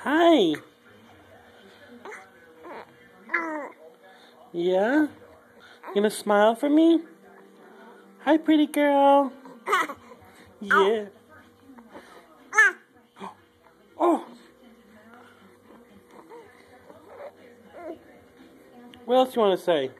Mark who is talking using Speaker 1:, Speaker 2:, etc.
Speaker 1: Hi. Yeah? You gonna smile for me? Hi, pretty girl. Yeah. Oh. What else you want to say?